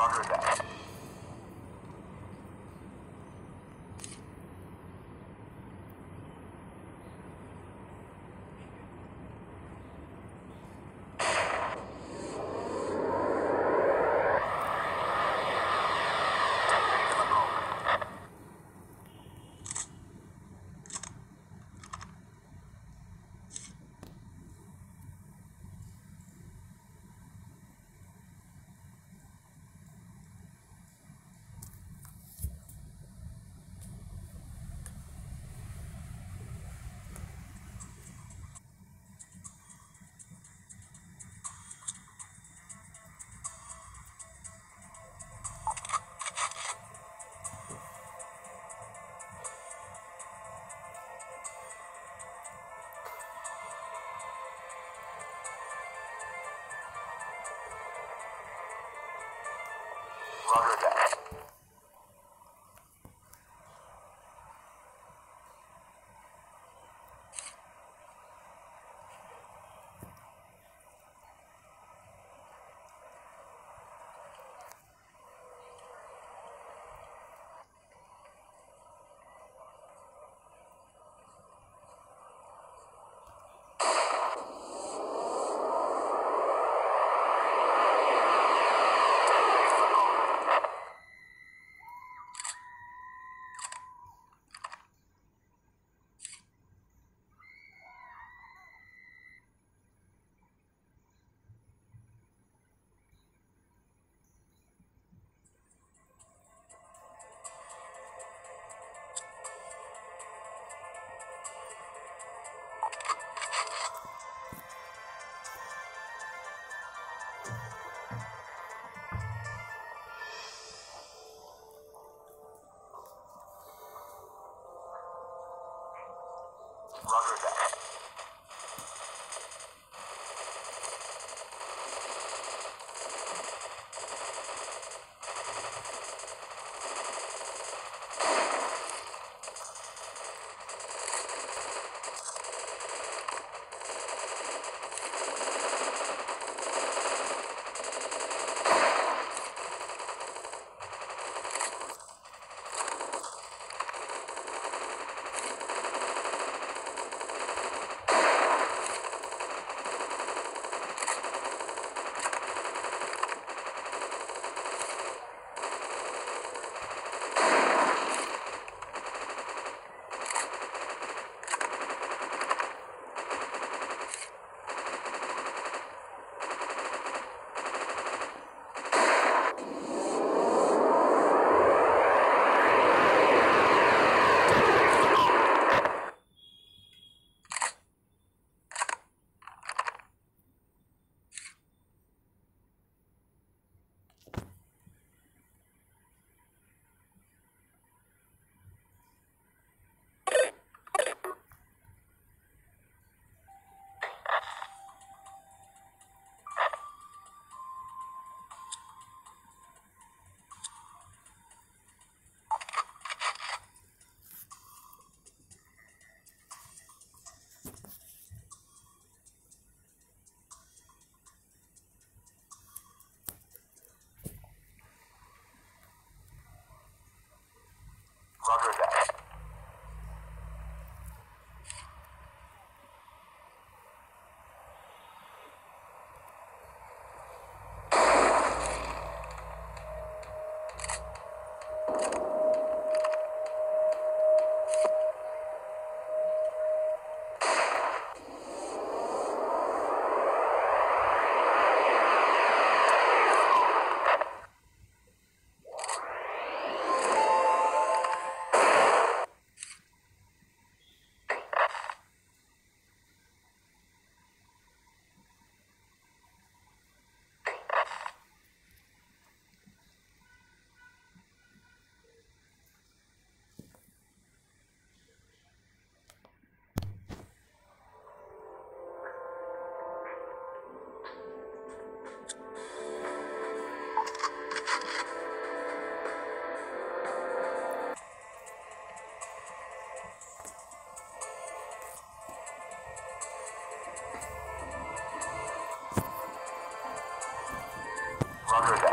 Roger that. Roger that. Roger that. Roger that. longer